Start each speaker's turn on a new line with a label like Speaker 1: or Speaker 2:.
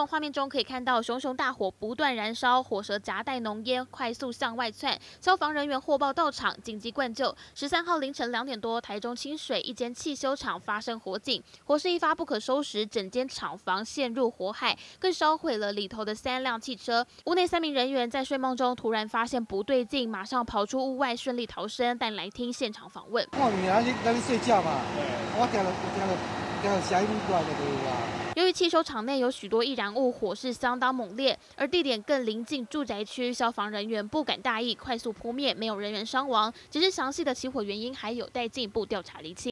Speaker 1: 从画面中可以看到，熊熊大火不断燃烧，火舌夹带浓烟，快速向外窜。消防人员获报到场，紧急灌救。十三号凌晨两点多，台中清水一间汽修厂发生火警，火势一发不可收拾，整间厂房陷入火海，更烧毁了里头的三辆汽车。屋内三名人员在睡梦中突然发现不对劲，马上跑出屋外，顺利逃生。但来听现场访问。
Speaker 2: 我明啊，你那你睡觉嘛？我听了听了听了声音过来就对了。
Speaker 1: 由于汽修厂内有许多易燃物，火势相当猛烈，而地点更临近住宅区，消防人员不敢大意，快速扑灭，没有人员伤亡。只是详细的起火原因还有待进一步调查厘清。